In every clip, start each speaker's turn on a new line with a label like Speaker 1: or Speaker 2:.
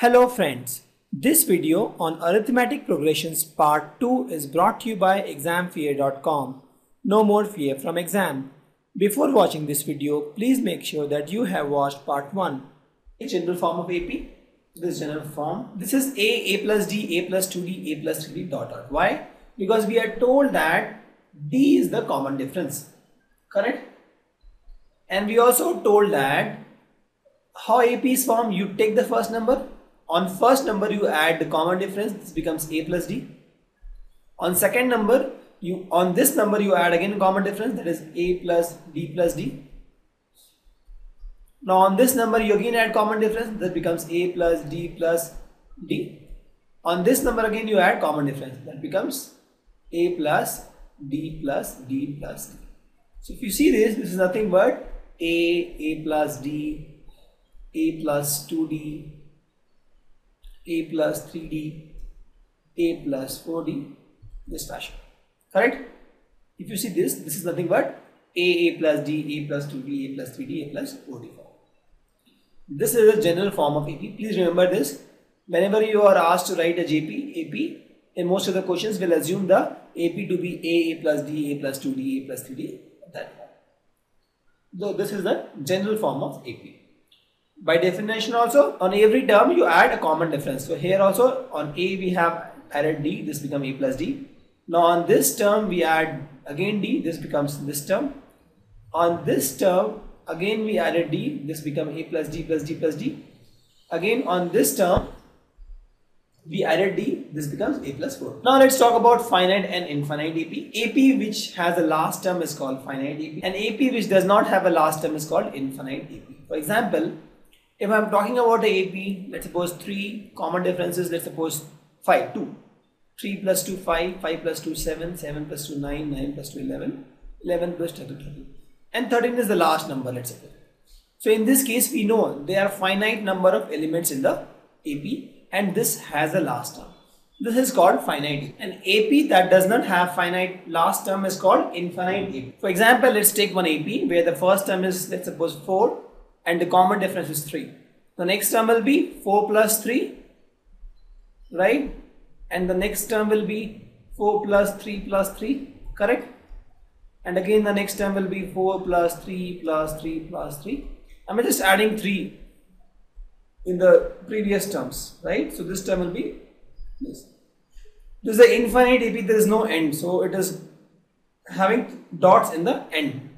Speaker 1: Hello friends, this video on arithmetic progressions part 2 is brought to you by examfear.com. No more fear from exam. Before watching this video, please make sure that you have watched part 1. A general form of AP, this general form. This is A, A plus D, A plus 2D, A plus 3D dot dot. Why? Because we are told that D is the common difference. Correct? And we also told that how AP is formed, you take the first number on first number you add the common difference. This becomes a plus d. On second number you on this number you add again common difference. That is a plus d plus d. Now on this number you again add common difference. That becomes a plus d plus d. On this number again you add common difference. That becomes a plus d plus d plus d. So if you see this this is nothing but a a plus d a plus 2d a plus 3d, a plus 4d, this fashion. Correct? If you see this, this is nothing but a, a plus d, a plus 2d, a plus 3d, a plus 4d form. This is a general form of AP. Please remember this. Whenever you are asked to write a JP, AP, in most of the questions will assume the AP to be a, a plus d, a plus 2d, a plus 3d, that form. So this is the general form of AP. By definition also, on every term you add a common difference. So here also on A we have added D, this becomes A plus D. Now on this term we add again D, this becomes this term. On this term again we added D, this becomes A plus D plus D plus D. Again on this term we added D, this becomes A plus 4. Now let's talk about finite and infinite AP. AP which has a last term is called finite AP and AP which does not have a last term is called infinite AP. For example, if I'm talking about the AP, let's suppose 3 common differences, let's suppose 5, 2. 3 plus 2, 5, 5 plus 2, 7, 7 plus 2, 9, 9 plus 2, 11, 11 plus 2, 13. And 13 is the last number, let's say. So in this case, we know there are finite number of elements in the AP and this has a last term. This is called finite. An AP that does not have finite last term is called infinite AP. For example, let's take one AP where the first term is, let's suppose 4 and the common difference is 3. The next term will be 4 plus 3, right? And the next term will be 4 plus 3 plus 3, correct? And again the next term will be 4 plus 3 plus 3 plus 3. I'm just adding 3 in the previous terms, right? So this term will be this. This is the infinite AP, there is no end. So it is having dots in the end.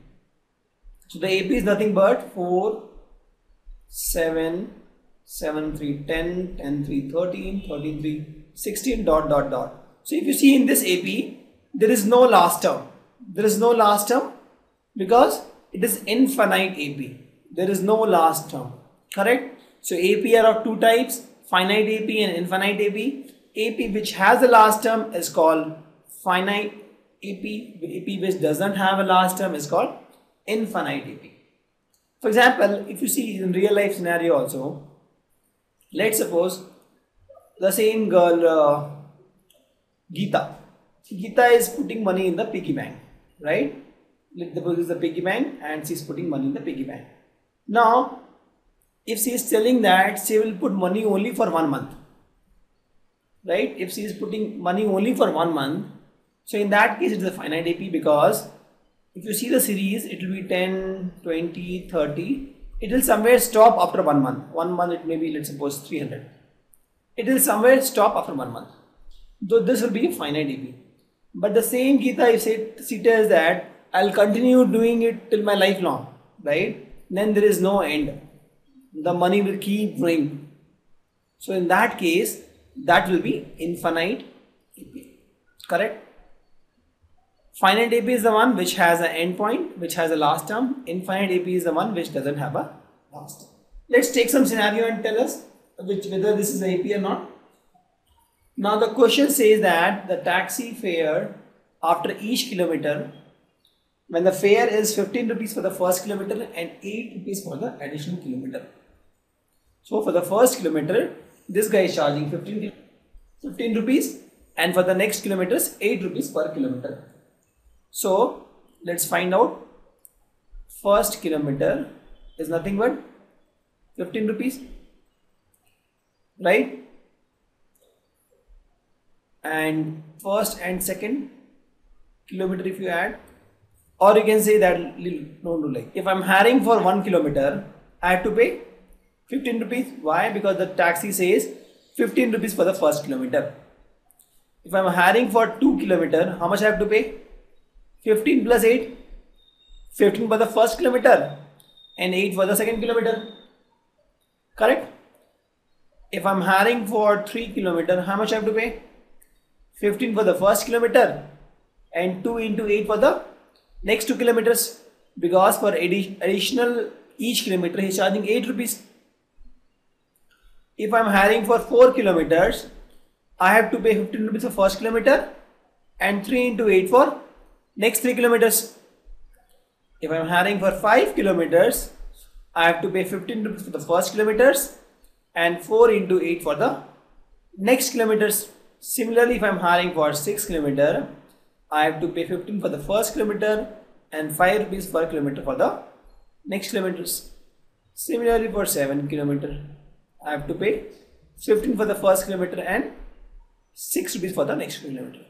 Speaker 1: So the AP is nothing but 4 7, 7, 3, 10, 10, 3, 13, 13, 3, 16, dot, dot, dot. So if you see in this AP, there is no last term. There is no last term because it is infinite AP. There is no last term. Correct? So AP are of two types, finite AP and infinite AP. AP which has a last term is called finite AP. AP which does not have a last term is called infinite AP. For example, if you see in real life scenario also, let's suppose the same girl, uh, Geeta. Geeta is putting money in the piggy bank, right? Let's suppose it's the piggy bank and she's putting money in the piggy bank. Now, if she is telling that she will put money only for one month, right? If she is putting money only for one month, so in that case it is a finite AP because if you see the series it will be 10 20 30 it will somewhere stop after one month. One month it may be let's suppose 300 it will somewhere stop after one month. So this will be a finite AP but the same Geeta if she tells that I'll continue doing it till my lifelong right? Then there is no end. The money will keep growing. So in that case that will be infinite correct Finite AP is the one which has an endpoint, which has a last term. Infinite AP is the one which doesn't have a last term. Let's take some scenario and tell us which whether this is AP or not. Now the question says that the taxi fare after each kilometer, when the fare is 15 rupees for the first kilometer and 8 rupees for the additional kilometer. So for the first kilometer, this guy is charging 15, 15 rupees and for the next kilometers 8 rupees per kilometer. So let's find out. First kilometer is nothing but 15 rupees right? And first and second kilometer if you add or you can say that don't do like if I'm hiring for one kilometer I have to pay 15 rupees. Why? Because the taxi says 15 rupees for the first kilometer. If I'm hiring for 2 kilometer how much I have to pay 15 plus 8 15 for the first kilometer and 8 for the second kilometer. Correct? If I'm hiring for 3 kilometer how much I have to pay? 15 for the first kilometer and 2 into 8 for the next 2 kilometers. Because for additional each kilometer he is charging 8 rupees. If I'm hiring for 4 kilometers I have to pay 15 rupees for first kilometer and 3 into 8 for next 3 kilometers if I'm hiring for 5 kilometers I have to pay 15 rupees for the first kilometers and 4 into 8 for the next kilometers Similarly, if I'm hiring for 6 kilometer, I have to pay 15 for the first kilometer and 5 rupees per kilometer for the next kilometers. Similarly, for 7 kilometer, I have to pay 15 for the first kilometer and 6 rupees for the next kilometer.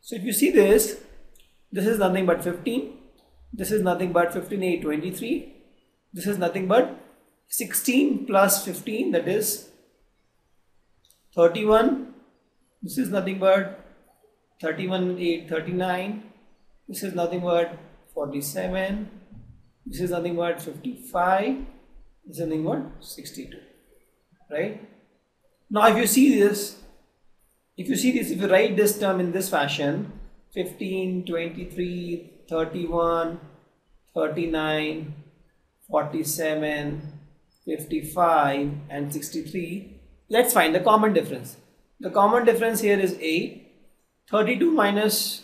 Speaker 1: So if you see this, this is nothing but 15, this is nothing but 15, 8, 23, this is nothing but 16 plus 15 that is 31 this is nothing but 31 8 39 this is nothing but 47 this is nothing but 55 this is nothing but 62 right? Now if you see this if you see this if you write this term in this fashion 15 23 31 39 47 55 and 63 let's find the common difference the common difference here is 8. 32 minus,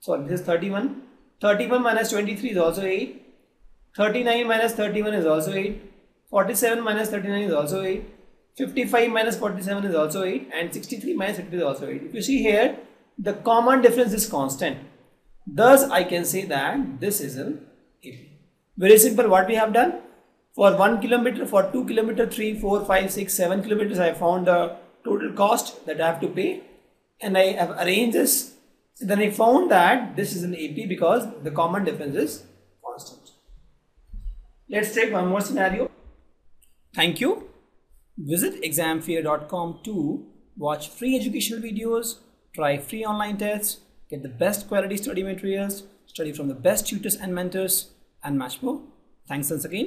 Speaker 1: sorry, this is 31. 31 minus 23 is also 8. 39 minus 31 is also 8. 47 minus 39 is also 8. 55 minus 47 is also 8. And 63 minus 50 is also 8. If you see here, the common difference is constant. Thus, I can say that this is an AP. Very simple what we have done. For 1 kilometer, for 2 kilometer, 3, 4, 5, 6, 7 kilometers, I found the total cost that I have to pay and I have arranged this. So then I found that this is an AP because the common difference is constant. Let's take one more scenario. Thank you. Visit examfear.com to watch free educational videos, try free online tests, get the best quality study materials, study from the best tutors and mentors, and much more. Thanks once again.